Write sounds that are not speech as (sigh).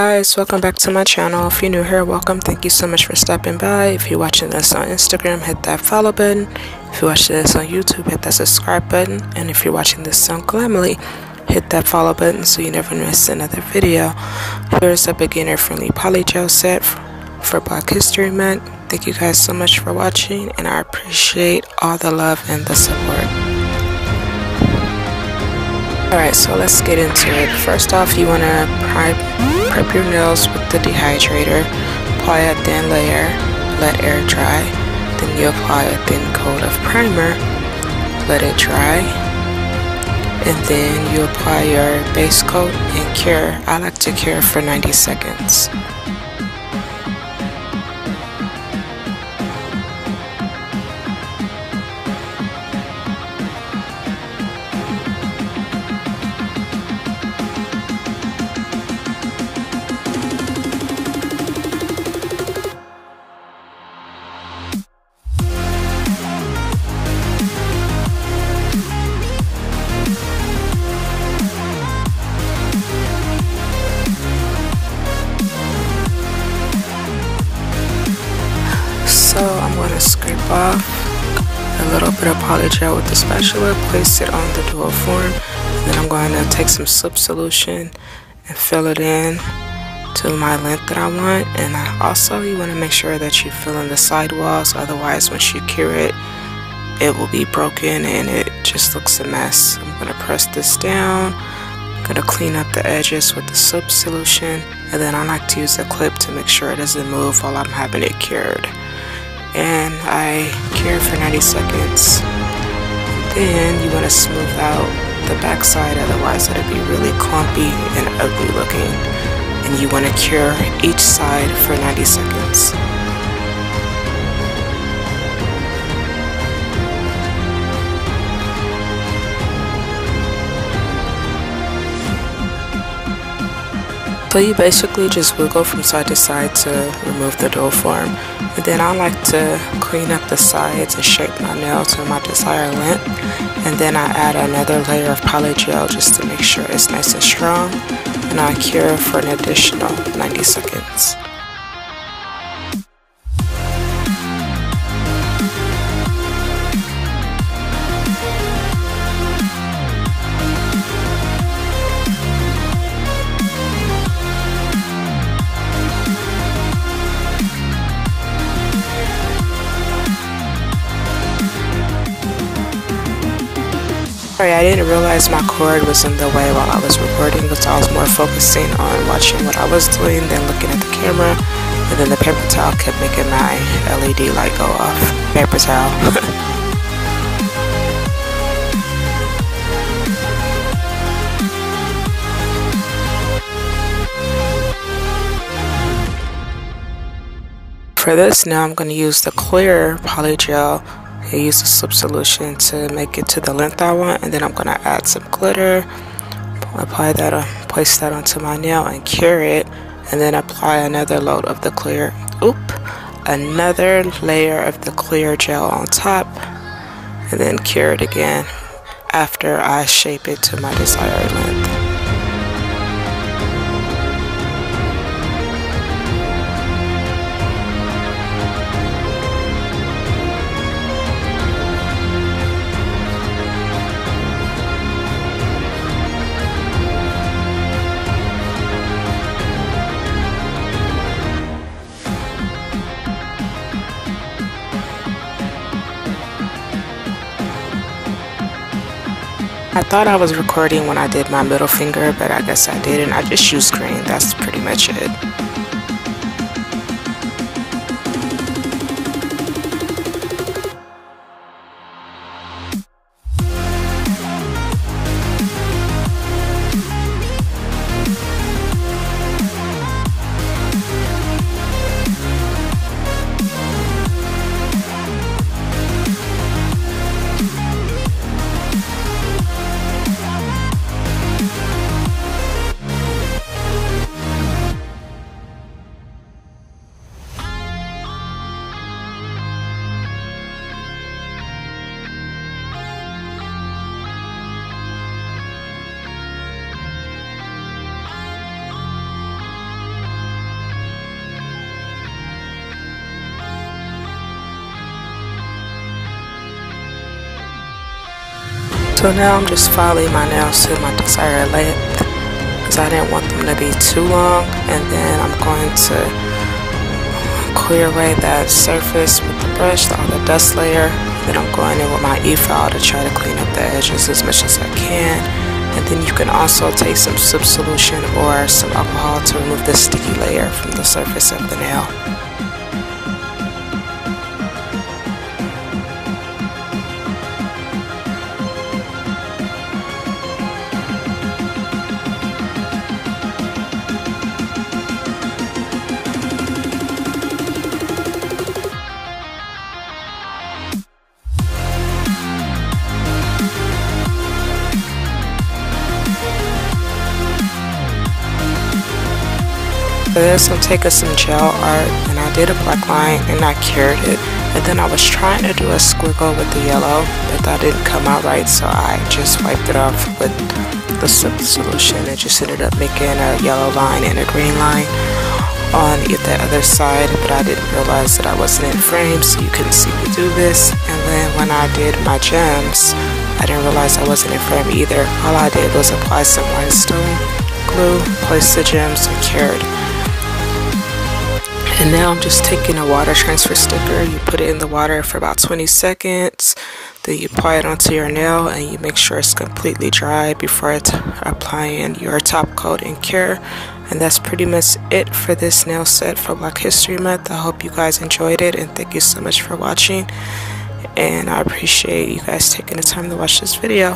guys welcome back to my channel. If you're new here welcome. Thank you so much for stopping by. If you're watching this on instagram hit that follow button. If you're watching this on youtube hit that subscribe button. And if you're watching this on glamly hit that follow button so you never miss another video. Here's a beginner friendly polygel set for black history month. Thank you guys so much for watching and i appreciate all the love and the support Alright, so let's get into it. First off, you want to prep your nails with the dehydrator. Apply a thin layer, let air dry. Then you apply a thin coat of primer, let it dry. And then you apply your base coat and cure. I like to cure for 90 seconds. A little bit of polygel with the spatula, place it on the dual form, then I'm going to take some slip solution and fill it in to my length that I want. And I also, you want to make sure that you fill in the side walls, otherwise once you cure it, it will be broken and it just looks a mess. I'm going to press this down. I'm going to clean up the edges with the slip solution and then I like to use a clip to make sure it doesn't move while I'm having it cured and I cure for 90 seconds. Then you want to smooth out the backside, otherwise it'll be really clumpy and ugly looking. And you want to cure each side for 90 seconds. So you basically just wiggle from side to side to remove the dual form. And then I like to clean up the sides and shape my nail to my desired length. And then I add another layer of polygel just to make sure it's nice and strong. And I cure for an additional 90 seconds. Sorry, I didn't realize my cord was in the way while I was recording because I was more focusing on watching what I was doing than looking at the camera. And then the paper towel kept making my LED light go off. Paper towel. (laughs) For this now I'm going to use the clear polygel I use the slip solution to make it to the length I want and then I'm gonna add some glitter apply that uh, place that onto my nail and cure it and then apply another load of the clear oop another layer of the clear gel on top and then cure it again after I shape it to my desired length I thought I was recording when I did my middle finger, but I guess I didn't. I just used green. That's pretty much it. So now I'm just filing my nails to my desired length because I didn't want them to be too long and then I'm going to uh, clear away that surface with the brush, all the dust layer. Then I'm going in with my e-file to try to clean up the edges as much as I can. And then you can also take some soap solution or some alcohol to remove the sticky layer from the surface of the nail. For this, I'm taking some gel art and I did a black line and I cured it. And then I was trying to do a squiggle with the yellow, but that didn't come out right, so I just wiped it off with the solution and just ended up making a yellow line and a green line on the other side, but I didn't realize that I wasn't in frame, so you couldn't see me do this. And then when I did my gems, I didn't realize I wasn't in frame either. All I did was apply some rhinestone glue, place the gems, and cured. And now I'm just taking a water transfer sticker. You put it in the water for about 20 seconds. Then you apply it onto your nail and you make sure it's completely dry before applying your top coat and cure. And that's pretty much it for this nail set for Black History Month. I hope you guys enjoyed it and thank you so much for watching. And I appreciate you guys taking the time to watch this video.